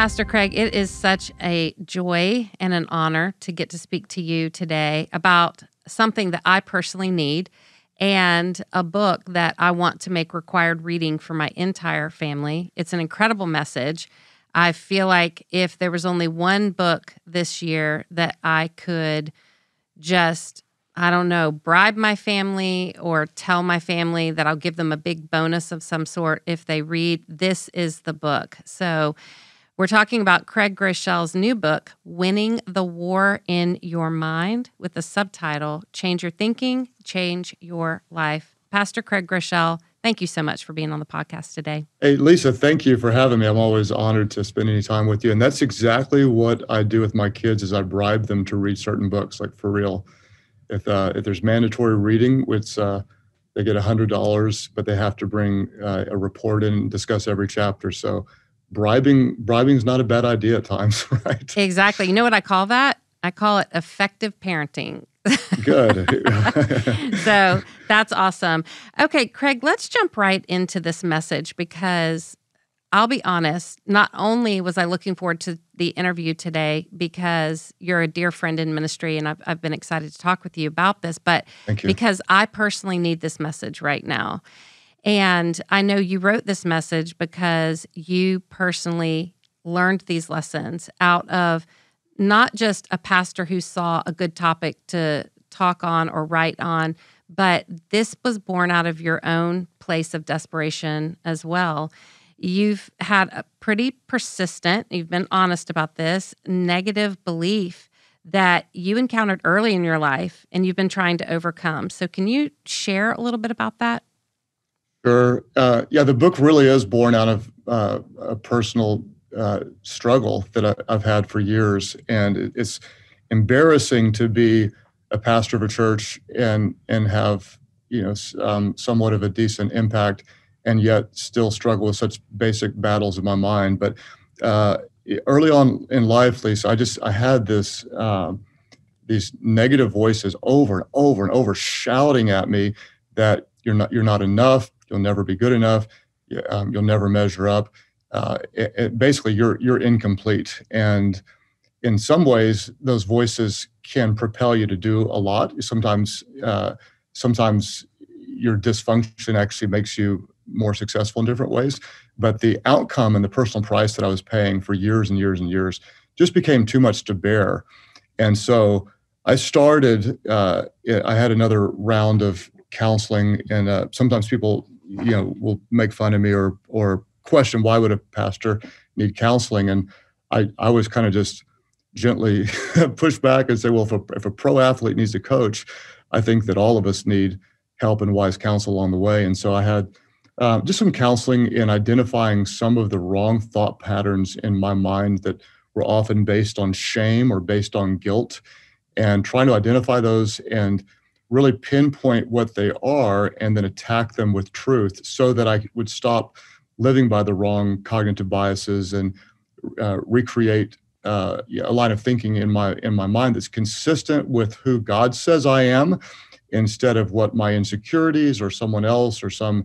Pastor Craig, it is such a joy and an honor to get to speak to you today about something that I personally need and a book that I want to make required reading for my entire family. It's an incredible message. I feel like if there was only one book this year that I could just, I don't know, bribe my family or tell my family that I'll give them a big bonus of some sort if they read, this is the book. So, we're talking about Craig Groeschel's new book, Winning the War in Your Mind, with the subtitle Change Your Thinking, Change Your Life. Pastor Craig Groeschel, thank you so much for being on the podcast today. Hey, Lysa, thank you for having me. I'm always honored to spend any time with you. And that's exactly what I do with my kids is I bribe them to read certain books, like for real. If, uh, if there's mandatory reading, it's, uh, they get $100, but they have to bring uh, a report in and discuss every chapter. So bribing bribing is not a bad idea at times, right? Exactly. You know what I call that? I call it effective parenting. Good. so that's awesome. Okay, Craig, let's jump right into this message because I'll be honest, not only was I looking forward to the interview today because you're a dear friend in ministry and I've, I've been excited to talk with you about this, but because I personally need this message right now. And I know you wrote this message because you personally learned these lessons out of not just a pastor who saw a good topic to talk on or write on, but this was born out of your own place of desperation as well. You've had a pretty persistent, you've been honest about this, negative belief that you encountered early in your life and you've been trying to overcome. So, can you share a little bit about that? Sure. Uh, yeah, the book really is born out of uh, a personal uh, struggle that I, have had for years, and it's embarrassing to be a pastor of a church and and have you know um, somewhat of a decent impact, and yet still struggle with such basic battles in my mind. But uh, early on in life, Lysa, I just I had this. Um, these negative voices over and over and over shouting at me that you're not you're not enough You'll never be good enough. Um, you'll never measure up. Uh, it, it, basically, you're you're incomplete. And in some ways, those voices can propel you to do a lot. Sometimes, uh, sometimes your dysfunction actually makes you more successful in different ways. But the outcome and the personal price that I was paying for years and years and years just became too much to bear. And so I started. Uh, I had another round of counseling, and uh, sometimes people you know will make fun of me or or question why would a pastor need counseling? And i i was kind of just gently push back and say well if a, if a pro athlete needs a coach i think that all of us need help and wise counsel along the way. And so i had uh, just some counseling in identifying some of the wrong thought patterns in my mind that were often based on shame or based on guilt and trying to identify those and really pinpoint what they are and then attack them with truth so that I would stop living by the wrong cognitive biases and uh, recreate uh, a line of thinking in my in my mind that's consistent with who God says I am instead of what my insecurities or someone else or some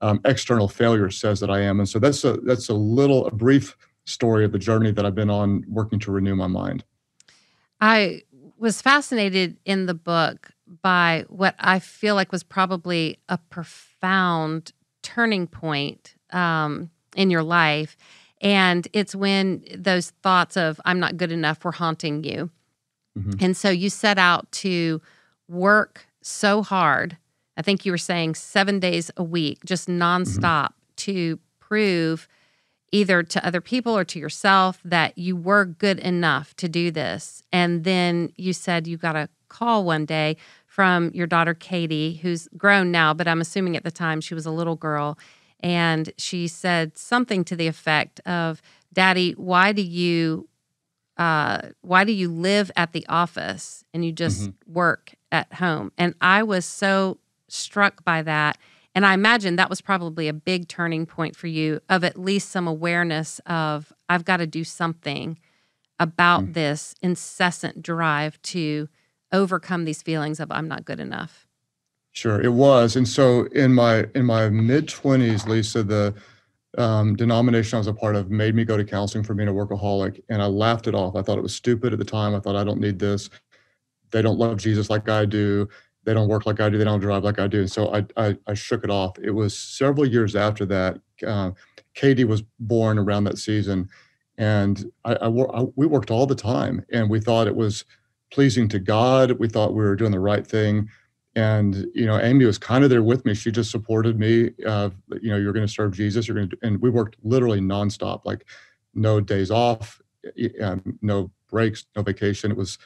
um, external failure says that I am. And so that's a that's a little a brief story of the journey that I've been on working to renew my mind. I was fascinated in the book by what I feel like was probably a profound turning point um, in your life. And it's when those thoughts of, I'm not good enough, were haunting you. Mm-hmm. And so you set out to work so hard. I think you were saying seven days a week, just mm-hmm. nonstop mm-hmm. to prove either to other people or to yourself that you were good enough to do this. And then you said you got a call one day from your daughter Katie, who's grown now, but I'm assuming at the time she was a little girl. And she said something to the effect of, Daddy, why do you uh, why do you live at the office and you just mm-hmm. work at home? And I was so struck by that. And I imagine that was probably a big turning point for you of at least some awareness of I've got to do something about mm-hmm. this incessant drive to overcome these feelings of I'm not good enough? Sure, it was. And so in my in my mid 20s, Lysa, the um, denomination I was a part of made me go to counseling for being a workaholic, and I laughed it off. I thought it was stupid at the time. I thought I don't need this. They don't love Jesus like I do. They don't work like I do. They don't drive like I do. And so I I, I shook it off. It was several years after that. Uh, Katie was born around that season, and I, I, I we worked all the time, and we thought it was pleasing to God. We thought we were doing the right thing. And you know amy was kind of there with me. She just supported me uh, you know you're going to serve jesus. You're going to and we worked literally nonstop like no days off no breaks no vacation. It was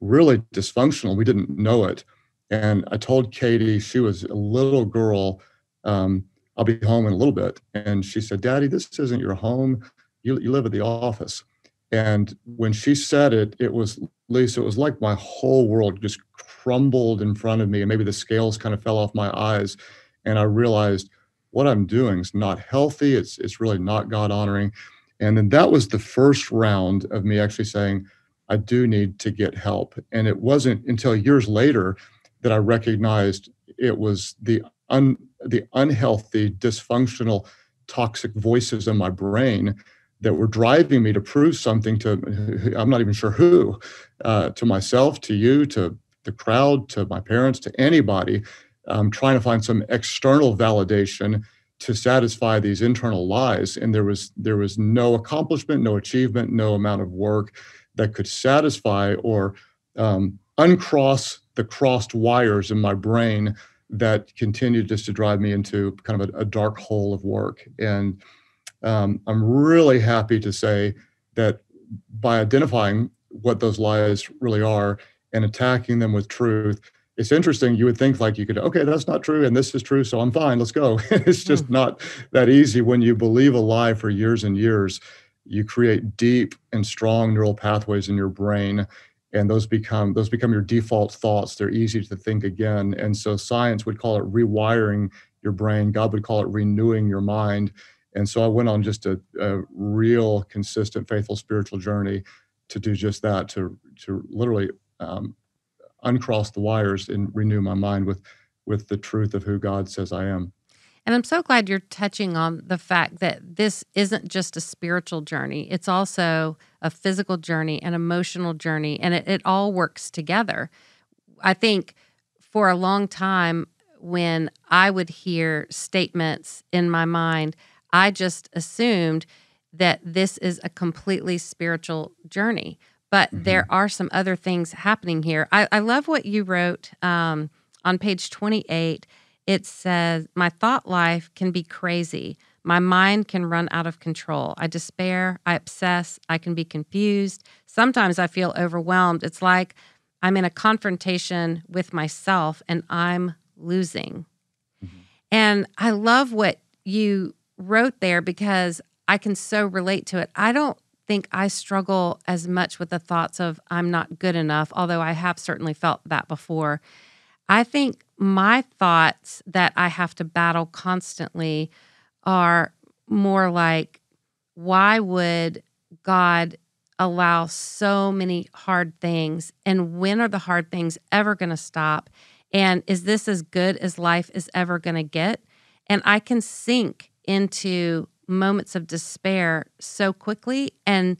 really dysfunctional. We didn't know it. And i told katie she was a little girl um, i'll be home in a little bit. And she said daddy this isn't your home. You, you live at the office and when she said it it was lysa it was like my whole world just crumbled in front of me and maybe the scales kind of fell off my eyes. And i realized what i'm doing is not healthy. It's it's really not god honoring and then that was the first round of me actually saying i do need to get help. And it wasn't until years later that i recognized it was the un the unhealthy dysfunctional toxic voices in my brain that were driving me to prove something to i'm not even sure who uh, to myself to you to the crowd, to my parents, to anybody, um, trying to find some external validation to satisfy these internal lies. And there was there was no accomplishment, no achievement, no amount of work that could satisfy or um, uncross the crossed wires in my brain that continued just to drive me into kind of a, a dark hole of work. And um, I'm really happy to say that by identifying what those lies really are and attacking them with truth it's interesting. You would think like you could okay that's not true and this is true so i'm fine let's go. It's just mm. not that easy. When you believe a lie for years and years you create deep and strong neural pathways in your brain and those become those become your default thoughts. They're easy to think again and so science would call it rewiring your brain. God would call it renewing your mind and so i went on just a, a real consistent faithful spiritual journey to do just that to to literally um, uncross the wires and renew my mind with with the truth of who God says I am. And I'm so glad you're touching on the fact that this isn't just a spiritual journey, it's also a physical journey, an emotional journey, and it, it all works together. I think for a long time, when I would hear statements in my mind, I just assumed that this is a completely spiritual journey but mm-hmm. there are some other things happening here. I, I love what you wrote um, on page 28. It says, My thought life can be crazy. My mind can run out of control. I despair. I obsess. I can be confused. Sometimes I feel overwhelmed. It's like I'm in a confrontation with myself and I'm losing. Mm-hmm. And I love what you wrote there because I can so relate to it. I don't think I struggle as much with the thoughts of I'm not good enough, although I have certainly felt that before. I think my thoughts that I have to battle constantly are more like, why would God allow so many hard things? And when are the hard things ever going to stop? And is this as good as life is ever going to get? And I can sink into moments of despair so quickly. And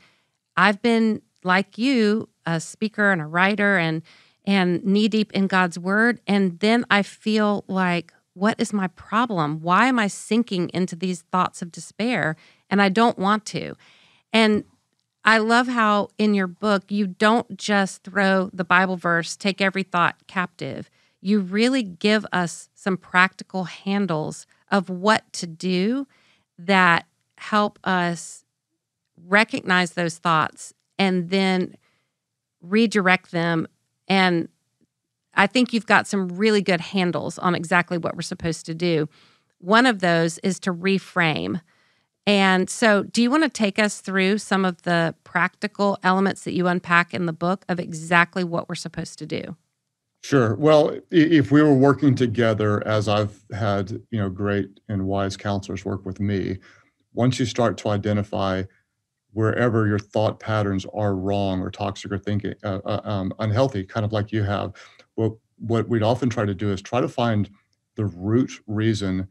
I've been like you, a speaker and a writer and and knee deep in God's word. And then I feel like, what is my problem? Why am I sinking into these thoughts of despair? And I don't want to. And I love how in your book, you don't just throw the Bible verse, take every thought captive. You really give us some practical handles of what to do that help us recognize those thoughts and then redirect them. And I think you've got some really good handles on exactly what we're supposed to do. One of those is to reframe. And so, do you want to take us through some of the practical elements that you unpack in the book of exactly what we're supposed to do? Sure. Well, if we were working together, as I've had, you know, great and wise counselors work with me, once you start to identify wherever your thought patterns are wrong or toxic or thinking uh, uh, um, unhealthy, kind of like you have, well, what we'd often try to do is try to find the root reason.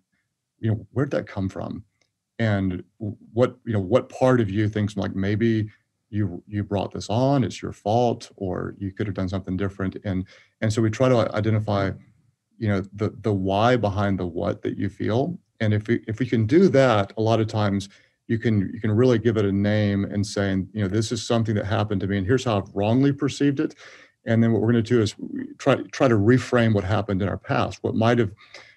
You know, where'd that come from? and what you know what part of you thinks like maybe you you brought this on it's your fault or you could have done something different and and so we try to identify you know the the why behind the what that you feel. And if we if we can do that a lot of times you can you can really give it a name and saying you know this is something that happened to me and here's how i've wrongly perceived it. And then what we're going to do is try try to reframe what happened in our past what might have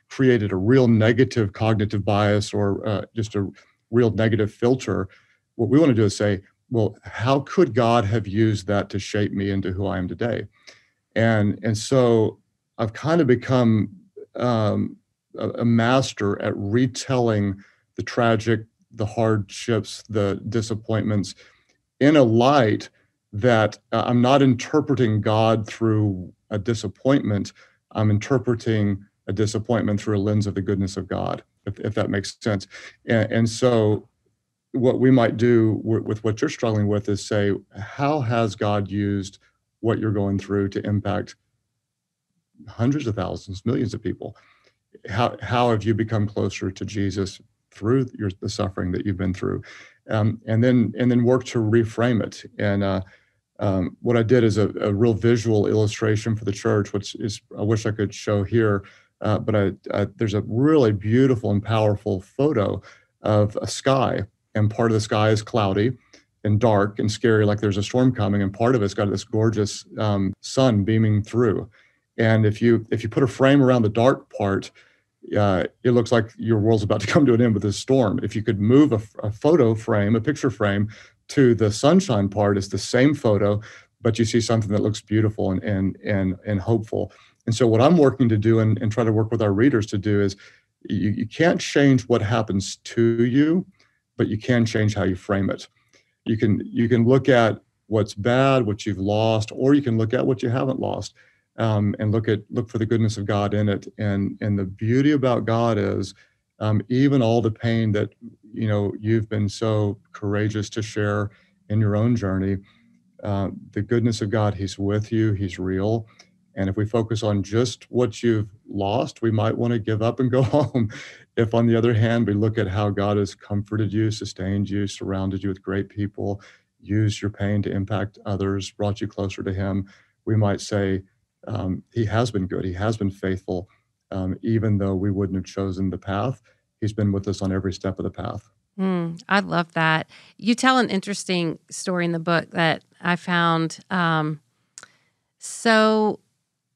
created a real negative cognitive bias or uh, just a real negative filter. What we want to do is say well how could god have used that to shape me into who i am today and and so i've kind of become um, a, a master at retelling the tragic the hardships the disappointments in a light that uh, i'm not interpreting god through a disappointment. I'm interpreting a disappointment through a lens of the goodness of god if, if that makes sense. And, and so what we might do with what you're struggling with is say, how has God used what you're going through to impact hundreds of thousands, millions of people? How, how have you become closer to Jesus through your, the suffering that you've been through? Um, and then and then work to reframe it. And uh, um, what I did is a, a, real visual illustration for the church, which is I wish I could show here, uh, but I, I, there's a really beautiful and powerful photo of a sky and part of the sky is cloudy and dark and scary, like there's a storm coming, and part of it's got this gorgeous um, sun beaming through. And if you if you put a frame around the dark part, uh, it looks like your world's about to come to an end with this storm. If you could move a, a photo frame, a picture frame, to the sunshine part, it's the same photo, but you see something that looks beautiful and and and and hopeful. And so, what I'm working to do and, and try to work with our readers to do is, you, you can't change what happens to you, but you can change how you frame it. You can you can look at what's bad, what you've lost, or you can look at what you haven't lost, um, and look at look for the goodness of God in it. And and the beauty about God is, um, even all the pain that you know you've been so courageous to share in your own journey, uh, the goodness of God, He's with you. He's real. And if we focus on just what you've lost, we might want to give up and go home. If, on the other hand, we look at how God has comforted you, sustained you, surrounded you with great people, used your pain to impact others, brought you closer to Him, we might say, um, He has been good. He has been faithful. Um, even though we wouldn't have chosen the path, He's been with us on every step of the path. Mm, I love that. You tell an interesting story in the book that I found um, so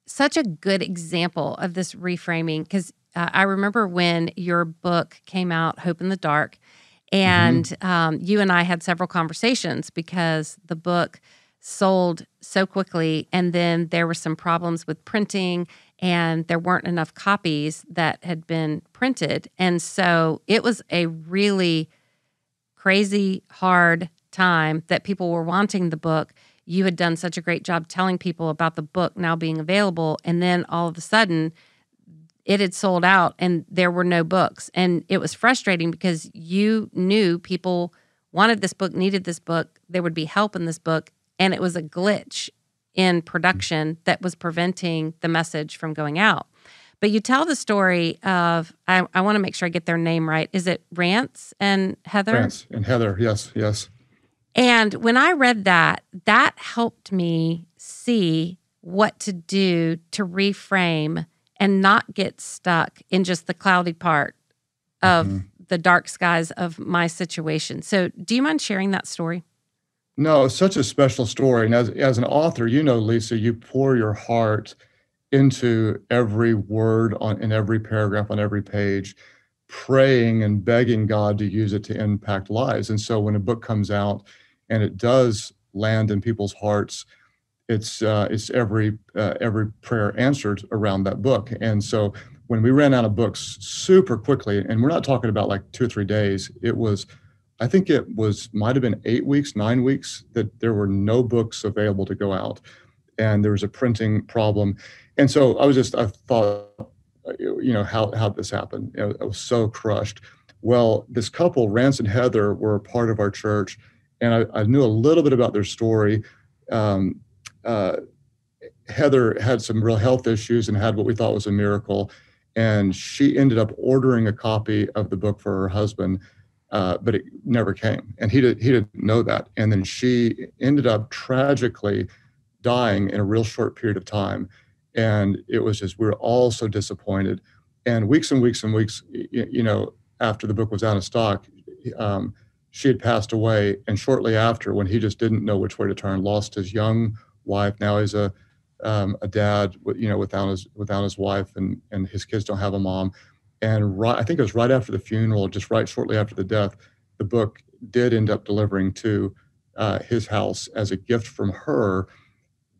such a good example of this reframing because uh, I remember when your book came out, Hope in the Dark, and mm-hmm. um, you and I had several conversations because the book sold so quickly, and then there were some problems with printing, and there weren't enough copies that had been printed, and so it was a really crazy hard time that people were wanting the book you had done such a great job telling people about the book now being available. And then all of a sudden, it had sold out and there were no books. And it was frustrating because you knew people wanted this book, needed this book, there would be help in this book. And it was a glitch in production that was preventing the message from going out. But you tell the story of, I, I want to make sure I get their name right. Is it Rance and Heather? Rance and Heather, yes, yes. And when I read that, that helped me see what to do to reframe and not get stuck in just the cloudy part of mm-hmm. the dark skies of my situation. So, do you mind sharing that story? No, such a special story. And as, as an author, you know, Lysa, you pour your heart into every word on in every paragraph on every page, praying and begging God to use it to impact lives. And so when a book comes out, and it does land in people's hearts, it's uh, it's every uh, every prayer answered around that book. And so when we ran out of books super quickly, and we're not talking about like two or three days, it was. I think it was might have been eight weeks, nine weeks that there were no books available to go out, and there was a printing problem, and so I was just I thought, you know, how how this happened. You know, I was so crushed. Well, this couple, Rance and Heather, were a part of our church and I, I, knew a little bit about their story. Um, uh, Heather had some real health issues and had what we thought was a miracle. And she ended up ordering a copy of the book for her husband uh, but it never came. And he, did, he didn't know that. And then she ended up tragically dying in a real short period of time. And it was just, we were all so disappointed. And weeks and weeks and weeks, you know, after the book was out of stock, um, she had passed away. And shortly after, when he just didn't know which way to turn, lost his young wife. Now he's a um, a dad, you know, without his without his wife, and and his kids don't have a mom. And right, I think it was right after the funeral, just right shortly after the death, the book did end up delivering to uh, his house as a gift from her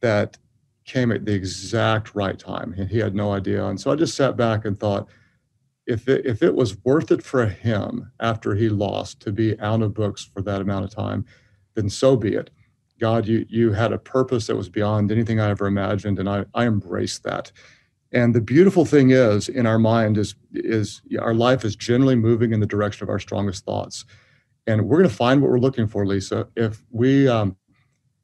that came at the exact right time. And he had no idea. And so I just sat back and thought, if it, if it was worth it for him after he lost to be out of books for that amount of time, then so be it. God, you you had a purpose that was beyond anything I ever imagined, and I, I embrace that. And the beautiful thing is, in our mind, is is our life is generally moving in the direction of our strongest thoughts, and we're going to find what we're looking for, Lysa. If we um,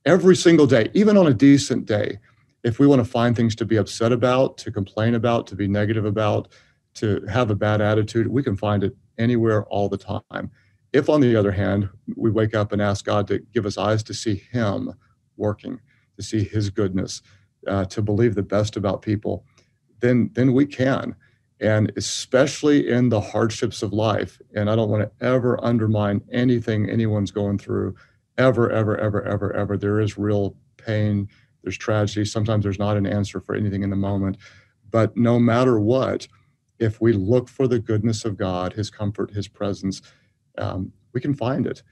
every single day, even on a decent day, if we want to find things to be upset about, to complain about, to be negative about, to have a bad attitude, we can find it anywhere all the time. If, on the other hand, we wake up and ask God to give us eyes to see Him working, to see His goodness, uh, to believe the best about people, then then we can. And especially in the hardships of life and i don't want to ever undermine anything anyone's going through ever ever ever ever ever there is real pain there's tragedy sometimes there's not an answer for anything in the moment. But no matter what if we look for the goodness of god his comfort his presence um, we can find it.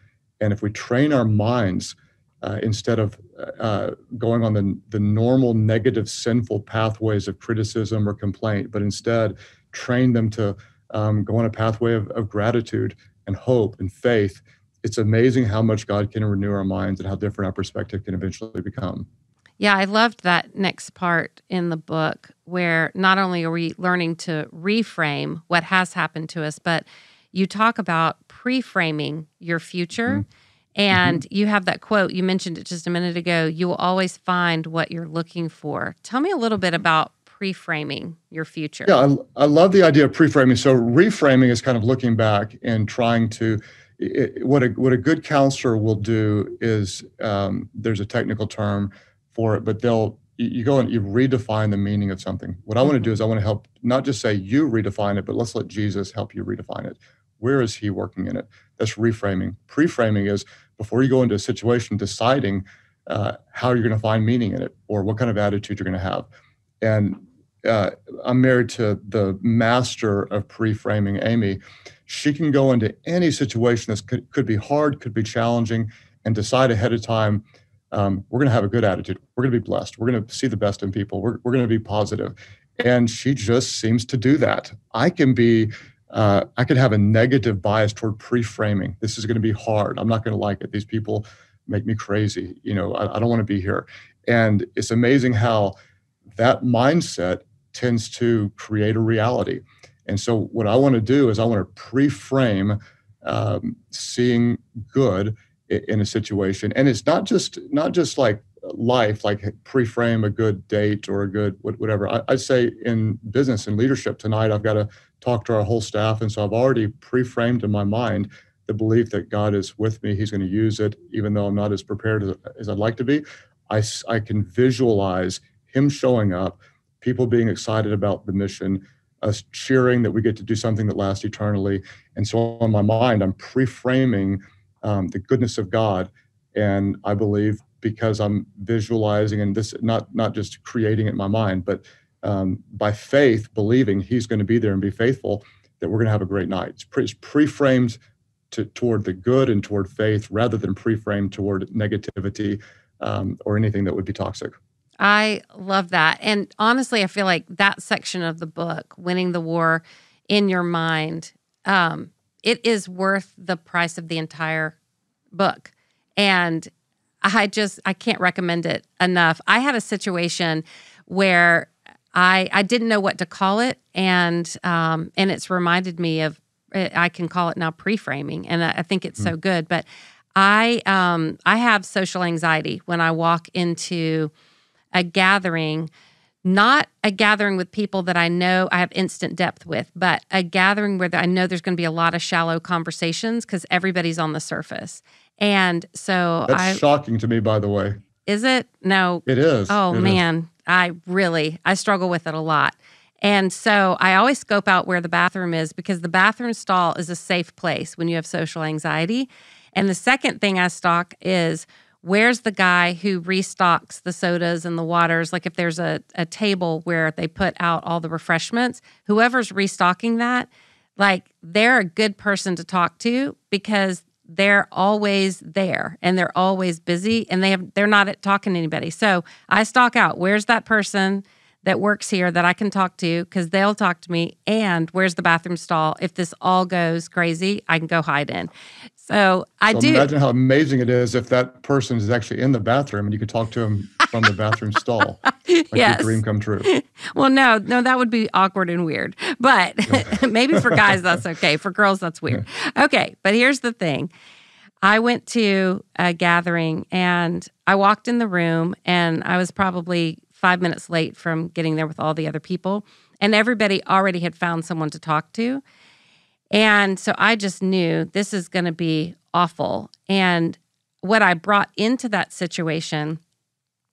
And if we train our minds uh, instead of uh, going on the, the normal negative sinful pathways of criticism or complaint but instead train them to um, go on a pathway of, of gratitude and hope and faith it's amazing how much god can renew our minds and how different our perspective can eventually become. Yeah i loved that next part in the book where not only are we learning to reframe what has happened to us but you talk about pre-framing your future mm-hmm and mm-hmm. you have that quote, you mentioned it just a minute ago you will always find what you're looking for. Tell me a little bit about pre-framing your future. Yeah, I, I love the idea of pre-framing. So reframing is kind of looking back and trying to it, what a what a good counselor will do is um, there's a technical term for it, but they'll you go and you redefine the meaning of something. What I want to do mm-hmm. is I want to help not just say you redefine it, but let's let Jesus help you redefine it. Where is he working in it? That's reframing. Pre-framing is before you go into a situation, deciding uh, how you're going to find meaning in it or what kind of attitude you're going to have. And uh, I'm married to the master of pre-framing, Amy. She can go into any situation that could, could be hard, could be challenging, and decide ahead of time. Um, we're going to have a good attitude. We're going to be blessed. We're going to see the best in people. We're, we're going to be positive. And she just seems to do that. I can be uh, I could have a negative bias toward pre-framing. This is going to be hard. I'm not going to like it. These people make me crazy. You know, I, I don't want to be here. And it's amazing how that mindset tends to create a reality. And so, what I want to do is I want to pre-frame um, seeing good in a situation, and it's not just not just like life, like pre-frame a good date or a good whatever. I, I say in business and leadership tonight, I've got to talk to our whole staff. And so I've already pre framed in my mind the belief that God is with me. He's going to use it, even though I'm not as prepared as, as I'd like to be. I, I can visualize Him showing up, people being excited about the mission, us cheering that we get to do something that lasts eternally. And so in my mind, I'm pre framing um, the goodness of God. And I believe because I'm visualizing and this not not just creating it in my mind, but um, by faith, believing He's going to be there and be faithful, that we're going to have a great night. It's, pre- it's pre-framed to, toward the good and toward faith, rather than pre-framed toward negativity um, or anything that would be toxic. I love that, and honestly, I feel like that section of the book, "Winning the War in Your Mind," um, it is worth the price of the entire book, and I just I can't recommend it enough. I had a situation where I I didn't know what to call it, and um, and it's reminded me of I can call it now pre-framing, and I, I think it's mm. so good. But I um, I have social anxiety when I walk into a gathering not a gathering with people that I know I have instant depth with, but a gathering where I know there's going to be a lot of shallow conversations because everybody's on the surface. And so That's I, shocking to me, by the way. Is it? No. It is. Oh it man, is. I really I struggle with it a lot. And so I always scope out where the bathroom is because the bathroom stall is a safe place when you have social anxiety. And the second thing I stock is where's the guy who restocks the sodas and the waters? Like if there's a, a table where they put out all the refreshments, whoever's restocking that, like they're a good person to talk to because they're always there and they're always busy and they have they're not talking to anybody. So I stalk out where's that person that works here that I can talk to because they'll talk to me. And where's the bathroom stall? If this all goes crazy, I can go hide in. So I so do. Imagine how amazing it is if that person is actually in the bathroom and you can talk to them from the bathroom stall. Like yes. your dream come true. Well, no, no, that would be awkward and weird. But maybe for guys, that's okay. For girls, that's weird. Okay. But here's the thing I went to a gathering and I walked in the room and I was probably five minutes late from getting there with all the other people. And everybody already had found someone to talk to. And so I just knew this is going to be awful. And what I brought into that situation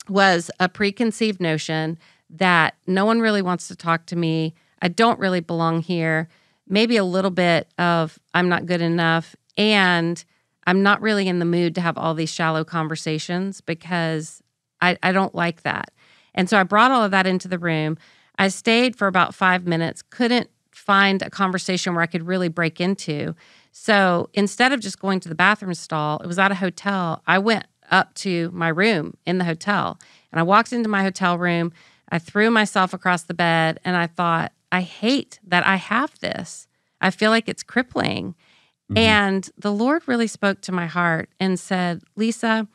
was a preconceived notion that no one really wants to talk to me. I don't really belong here. Maybe a little bit of I'm not good enough. And I'm not really in the mood to have all these shallow conversations because I, I don't like that. And so I brought all of that into the room. I stayed for about five minutes, couldn't find a conversation where I could really break into. So instead of just going to the bathroom stall, it was at a hotel. I went up to my room in the hotel and I walked into my hotel room. I threw myself across the bed and I thought, I hate that I have this. I feel like it's crippling. Mm-hmm. And the Lord really spoke to my heart and said, Lysa,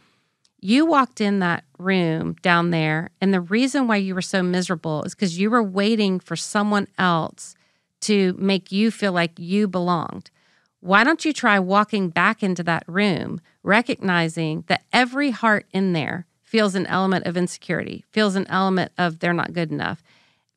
you walked in that room down there, and the reason why you were so miserable is because you were waiting for someone else to make you feel like you belonged. Why don't you try walking back into that room, recognizing that every heart in there feels an element of insecurity, feels an element of they're not good enough,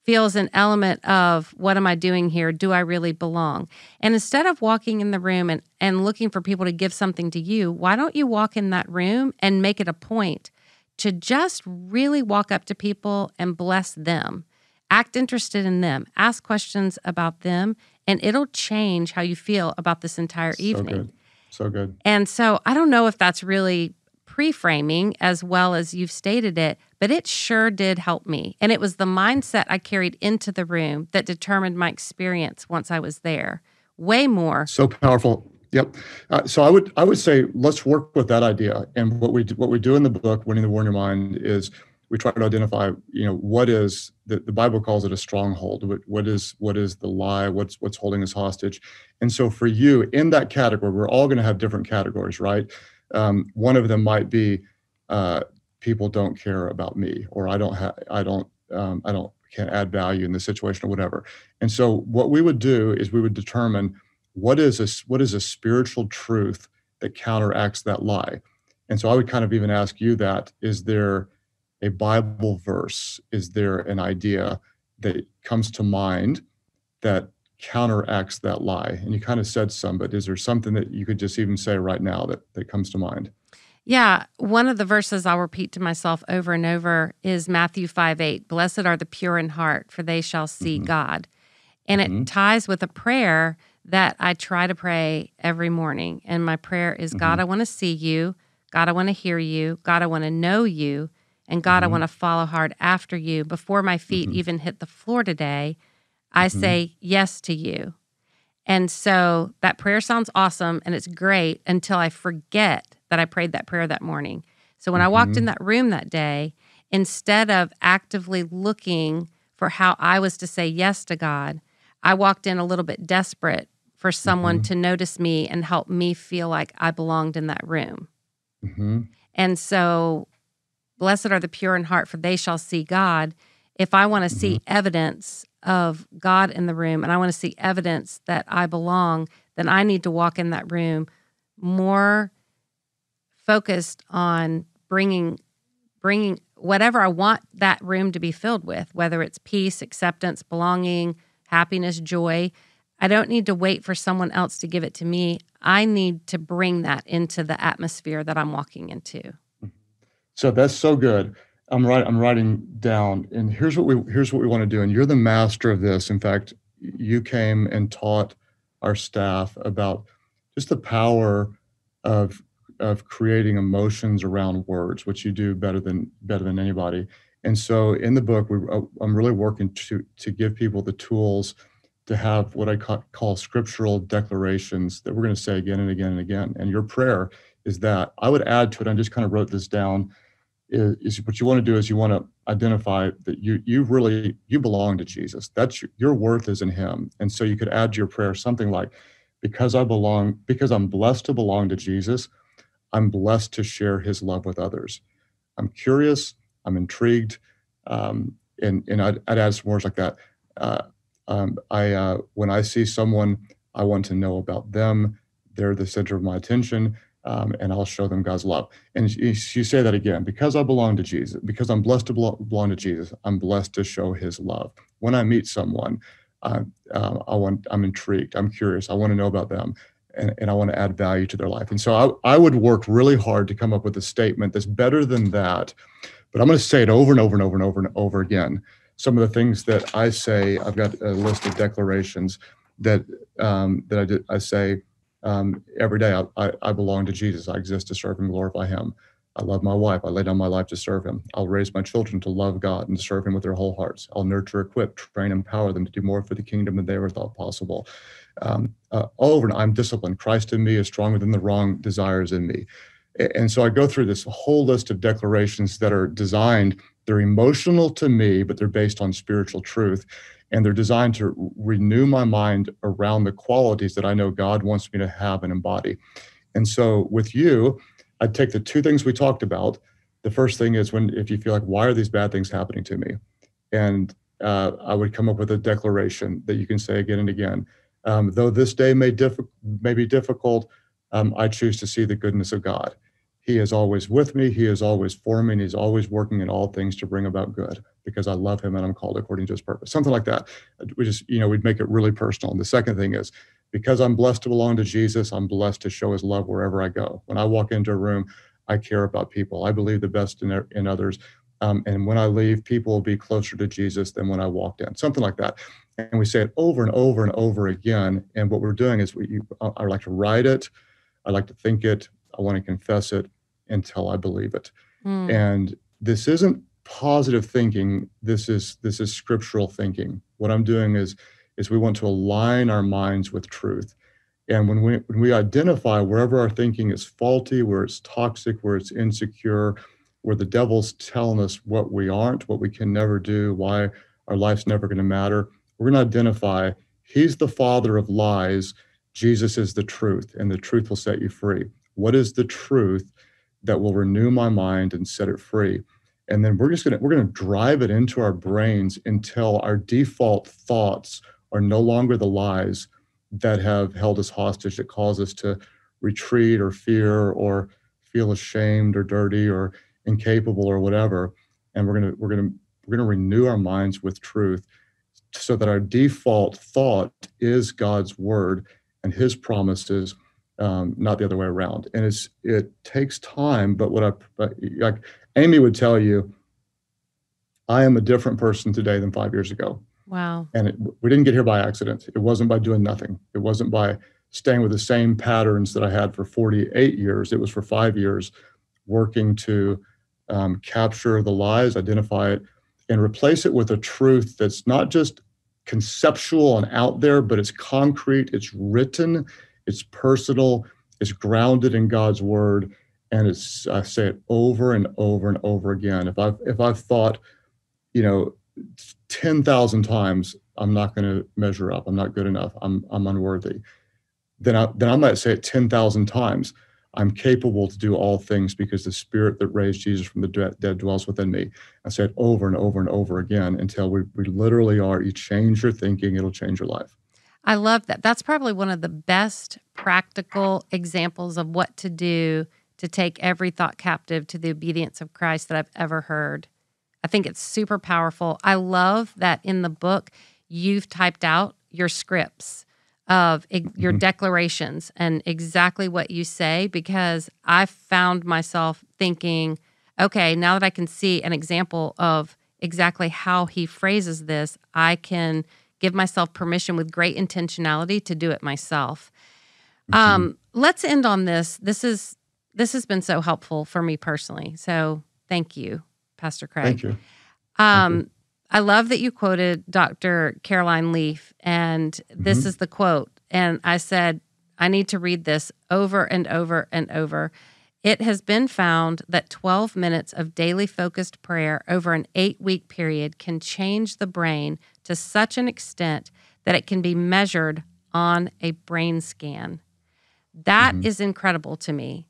feels an element of what am I doing here? Do I really belong? And instead of walking in the room and, and looking for people to give something to you, why don't you walk in that room and make it a point to just really walk up to people and bless them? Act interested in them, ask questions about them, and it'll change how you feel about this entire evening. So good. So good. And so I don't know if that's really pre framing as well as you've stated it, but it sure did help me. And it was the mindset I carried into the room that determined my experience once I was there. Way more. So powerful. Yep. Uh, so I would I would say let's work with that idea. And what we do, what we do in the book, Winning the War in Your Mind, is we try to identify, you know, what is the, the Bible calls it a stronghold. What, what is what is the lie? What's what's holding us hostage? And so for you in that category, we're all going to have different categories, right? Um, one of them might be uh, people don't care about me, or I don't have, I don't, um, I don't can't add value in the situation or whatever. And so what we would do is we would determine what is a what is a spiritual truth that counteracts that lie. And so I would kind of even ask you that: Is there a Bible verse? Is there an idea that comes to mind that counteracts that lie? And you kind of said some, but is there something that you could just even say right now that, that comes to mind? Yeah. One of the verses I'll repeat to myself over and over is Matthew 5 8. Blessed are the pure in heart, for they shall see mm-hmm. God. And it mm-hmm. ties with a prayer that I try to pray every morning. And my prayer is mm-hmm. God, I want to see you. God, I want to hear you. God, I want to know you. And God, I mm-hmm. want to follow hard after you. Before my feet mm-hmm. even hit the floor today, I mm-hmm. say yes to you. And so that prayer sounds awesome and it's great until I forget that I prayed that prayer that morning. So when. I walked in mm-hmm. that room that day, instead of actively looking for how I was to say yes to God, I walked in a little bit desperate for someone mm-hmm. to notice me and help me feel like I belonged in that room. Mm-hmm. And so, blessed are the pure in heart, for they shall see God. If I want to see mm-hmm. evidence of God in the room and I want to see evidence that I belong, then I need to walk in that room more focused on bringing bringing whatever I want that room to be filled with, whether it's peace, acceptance, belonging, happiness, joy. I don't need to wait for someone else to give it to me. I need to bring that into the atmosphere that I'm walking into. So that's so good. I'm right. I'm writing down, and here's what we here's what we want to do. And you're the master of this. In fact, you came and taught our staff about just the power of of creating emotions around words, which you do better than better than anybody. And so, in the book, we, uh, I'm really working to to give people the tools to have what I call, call scriptural declarations that we're going to say again and again and again. And your prayer is that I would add to it. I just kind of wrote this down is, is what you want to do is you want to identify that you you really you belong to Jesus. That's your, your worth is in Him, and so you could add to your prayer something like, "Because I belong, because I'm blessed to belong to Jesus, I'm blessed to share His love with others. I'm curious, I'm intrigued, um, and and I'd, I'd, add some words like that. Uh, um, I uh, when I see someone, I want to know about them. They're the center of my attention um, and I'll show them God's love. And you, say that again because I belong to Jesus, because I'm blessed to belong to Jesus, I'm blessed to show His love. When I meet someone, uh, uh, I want, I'm intrigued, I'm curious, I want to know about them. And, and I want to add value to their life. And so I, I would work really hard to come up with a statement that's better than that. But I'm going to say it over and over and over and over and over again. Some of the things that I say, I've got a list of declarations that um, that I, did, I say um, every day. I, I, I, belong to Jesus. I exist to serve and glorify Him. I love my wife. I lay down my life to serve Him. I'll raise my children to love God and serve Him with their whole hearts. I'll nurture, equip, train, empower them to do more for the kingdom than they ever thought possible. Um, uh, over and I'm disciplined. Christ in me is stronger than the wrong desires in me. And so I go through this whole list of declarations that are designed, they're emotional to me, but they're based on spiritual truth and they're designed to renew my mind around the qualities that I know God wants me to have and embody. And so with you, I'd take the two things we talked about. The first thing is when if you feel like why are these bad things happening to me, and uh, I would come up with a declaration that you can say again and again. Um, though this day may diff- may be difficult, um, I choose to see the goodness of God. He is always with me. He is always for me. And he's always working in all things to bring about good because I love him and I'm called according to his purpose. Something like that. We just, you know, we'd make it really personal. And the second thing is because I'm blessed to belong to Jesus, I'm blessed to show his love wherever I go. When I walk into a room, I care about people. I believe the best in, in others. Um, and when I leave, people will be closer to Jesus than when I walked in. Something like that. And we say it over and over and over again. And what we're doing is we, I like to write it. I like to think it. I want to confess it until I believe it. Mm. And this isn't positive thinking. This is this is scriptural thinking. What I'm doing is is we want to align our minds with truth. And when we when we identify wherever our thinking is faulty, where it's toxic, where it's insecure, where the devil's telling us what we aren't, what we can never do, why our life's never going to matter, we're going to identify he's the father of lies. Jesus is the truth, and the truth will set you free. What is the truth? That will renew my mind and set it free. And then we're just going to we're going to drive it into our brains until our default thoughts are no longer the lies that have held us hostage that cause us to retreat or fear or feel ashamed or dirty or incapable or whatever. And we're going to we're going to we're going to renew our minds with truth so that our default thought is God's word and his promises um, not the other way around. And it's it takes time, but what I like Amy would tell you, I am a different person today than five years ago. Wow. And it, we didn't get here by accident. It wasn't by doing nothing. It wasn't by staying with the same patterns that I had for 48 years. It was for five years working to um, capture the lies, identify it, and replace it with a truth that's not just conceptual and out there, but it's concrete, it's written, it's personal, it's grounded in God's word, and it's I say it over and over and over again. If I've if I've thought, you know, ten thousand times, I'm not going to measure up. I'm not good enough. I'm I'm unworthy. Then I then I might say it ten thousand times. I'm capable to do all things because the spirit that raised Jesus from the dead dwells within me. I say it over and over and over again until we, we literally are. You change your thinking, it'll change your life. I love that. That's probably one of the best practical examples of what to do to take every thought captive to the obedience of Christ that I've ever heard. I think it's super powerful. I love that in the book, you've typed out your scripts of your mm-hmm. declarations and exactly what you say because I found myself thinking, okay, now that I can see an example of exactly how he phrases this, I can give myself permission with great intentionality to do it myself. Mm-hmm. Um, let's end on this. This is this has been so helpful for me personally. So thank you, Pastor Craig. Thank you. Um, thank you. I love that you quoted Dr. Caroline Leaf, and this mm-hmm. is the quote. And I said, I need to read this over and over and over. It has been found that 12 minutes of daily focused prayer over an eight week period can change the brain to such an extent that it can be measured on a brain scan. That mm-hmm. is incredible to me.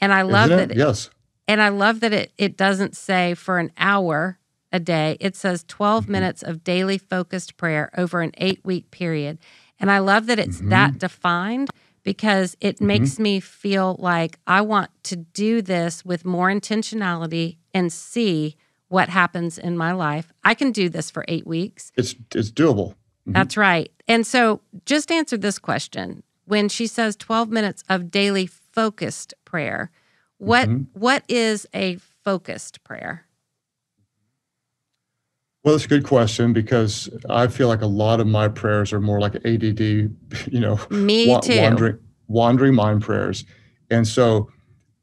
And I love Isn't that. It? yes. And I love that it, it doesn't say for an hour a day, it says 12 mm-hmm. minutes of daily focused prayer over an eight week period. And I love that it's mm-hmm. that defined because it mm-hmm. makes me feel like I want to do this with more intentionality and see what happens in my life. I can do this for 8 weeks. It's it's doable. Mm-hmm. That's right. And so just answer this question. When she says 12 minutes of daily focused prayer, what mm-hmm. what is a focused prayer? Well, that's a good question because I feel like a lot of my prayers are more like ADD, you know, me wa- too. wandering wandering mind prayers, and so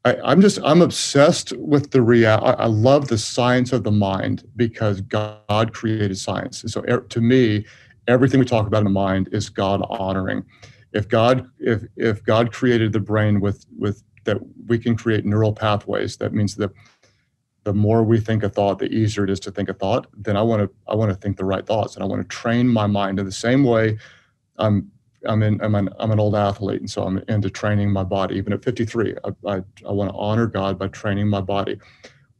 I, am just I'm obsessed with the real. I, I, love the science of the mind because God created science, and so er, to me, everything we talk about in the mind is God honoring. If God if if God created the brain with with that we can create neural pathways, that means that the more we think a thought, the easier it is to think a thought. Then I want to I want to think the right thoughts, and I want to train my mind in the same way. I'm I'm in I'm an I'm an old athlete, and so I'm into training my body. Even at 53, I I, I want to honor God by training my body.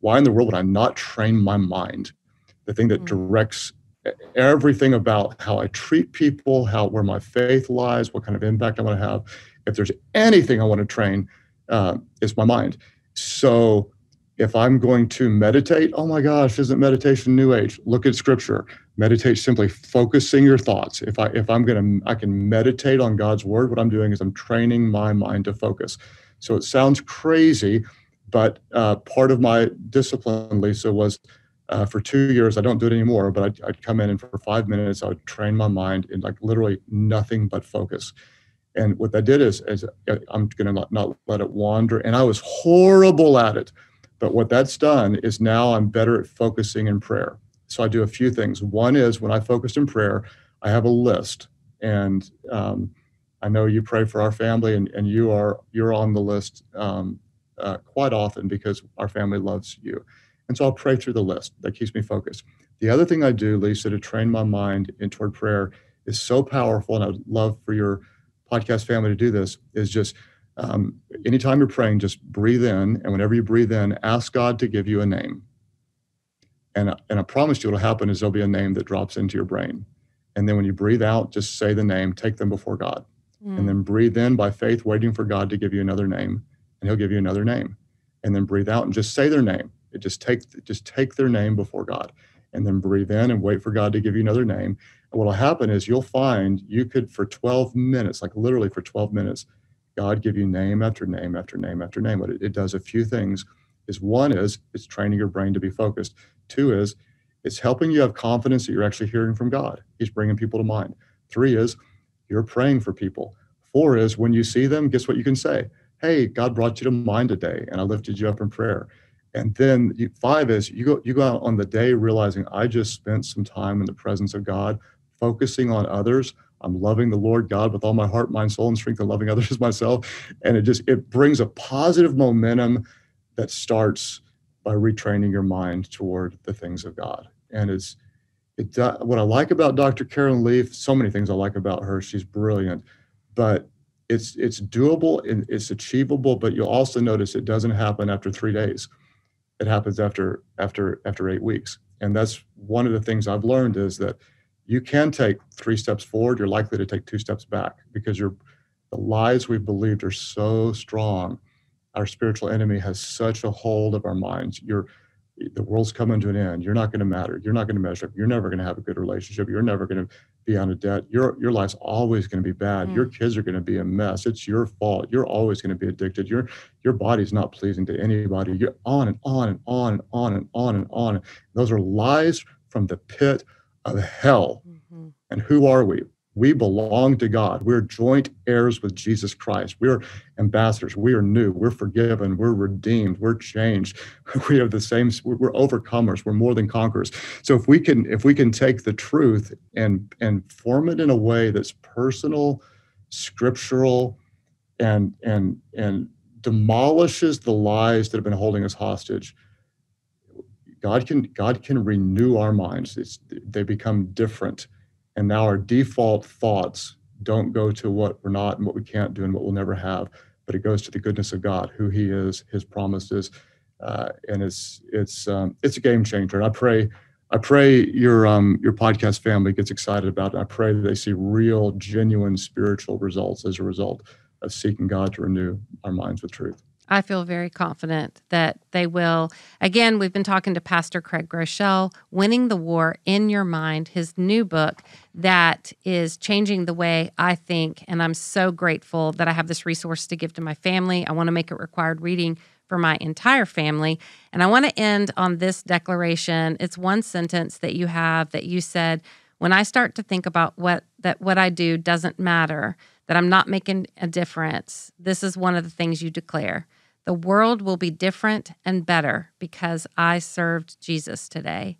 Why in the world would I not train my mind? The thing that mm-hmm. directs everything about how I treat people, how where my faith lies, what kind of impact I want to have. If there's anything I want to train, uh, is my mind. So if I'm going to meditate, oh my gosh, isn't meditation new age? Look at scripture. Meditate simply focusing your thoughts. If I if I'm gonna I can meditate on God's word, what I'm doing is I'm training my mind to focus. So it sounds crazy, but uh, part of my discipline, Lysa, was uh, for two years. I don't do it anymore, but I'd, I'd come in and for five minutes I would train my mind in like literally nothing but focus. And what that did is, is uh, I'm going to not, not let it wander. And I was horrible at it but what that's done is now I'm better at focusing in prayer. So I do a few things. One is when I focused in prayer, I have a list, and um, I know you pray for our family, and, and you are you're on the list um, uh, quite often because our family loves you. And so I'll pray through the list. That keeps me focused. The other thing I do, Lysa, to train my mind in toward prayer is so powerful, and I'd love for your podcast family to do this. Is just um, anytime you're praying, just breathe in, and whenever you breathe in, ask God to give you a name. And, and I promise you, what'll happen is there'll be a name that drops into your brain. And then when you breathe out, just say the name, take them before God. Mm. And then breathe in by faith, waiting for God to give you another name, and He'll give you another name. And then breathe out and just say their name. It just take just take their name before God, and then breathe in and wait for God to give you another name. And what'll happen is you'll find you could for 12 minutes, like literally for 12 minutes, God give you name after name after name after name. What it, it does a few things is one is it's training your brain to be focused. Two is it's helping you have confidence that you're actually hearing from God. He's bringing people to mind. Three is you're praying for people. Four is when you see them, guess what you can say? Hey, God brought you to mind today, and I lifted you up in prayer. And then you, five is you go you go out on the day realizing I just spent some time in the presence of God, focusing on others. I'm loving the Lord God with all my heart, mind, soul, and strength, and loving others as myself. And it just it brings a positive momentum that starts by retraining your mind toward the things of God. And it's it uh, what I like about Dr. Karen Leaf, so many things I like about her. She's brilliant, but it's it's doable and it's achievable. But you'll also notice it doesn't happen after three days. It happens after after after eight weeks. And that's one of the things I've learned is that you can take three steps forward, you're likely to take two steps back because you're, the lies we've believed are so strong our spiritual enemy has such a hold of our minds. You're the world's coming to an end. You're not going to matter. You're not going to measure up. You're never going to have a good relationship. You're never going to be on a debt. Your your life's always going to be bad. Mm. Your kids are going to be a mess. It's your fault. You're always going to be addicted. Your your body's not pleasing to anybody. You're on and on and on and on and on and on. Those are lies from the pit of hell. Mm-hmm. And who are we? We belong to God. We're joint heirs with Jesus Christ. We're ambassadors. We are new. We're forgiven. We're redeemed. We're changed. We are the same. We're overcomers. We're more than conquerors. So if we can, if we can take the truth and and form it in a way that's personal, scriptural, and and and demolishes the lies that have been holding us hostage. God can God can renew our minds. It's, they become different and now our default thoughts don't go to what we're not and what we can't do and what we'll never have, but it goes to the goodness of God, who He is, His promises, uh, and it's it's um, it's a game changer. And I pray I pray your um, your podcast family gets excited about it. I pray that they see real, genuine spiritual results as a result of seeking God to renew our minds with truth. I feel very confident that they will. Again, we've been talking to Pastor Craig Groeschel, Winning the War in Your Mind, his new book that is changing the way I think. And I'm so grateful that I have this resource to give to my family. I want to make it required reading for my entire family. And I want to end on this declaration. It's one sentence that you have that you said, when I start to think about what that what I do doesn't matter, that I'm not making a difference, this is one of the things you declare. The world will be different and better because I served Jesus today.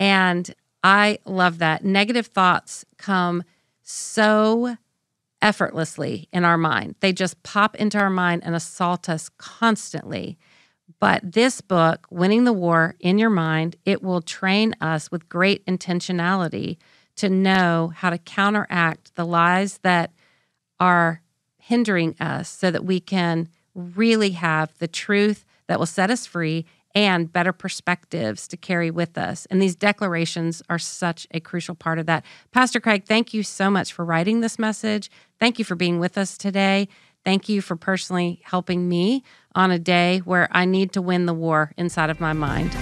And I love that. Negative thoughts come so effortlessly in our mind, they just pop into our mind and assault us constantly. But this book, Winning the War in Your Mind, it will train us with great intentionality to know how to counteract the lies that are hindering us so that we can really have the truth that will set us free and better perspectives to carry with us. And these declarations are such a crucial part of that. Pastor Craig, thank you so much for writing this message. Thank you for being with us today. Thank you for personally helping me on a day where I need to win the war inside of my mind.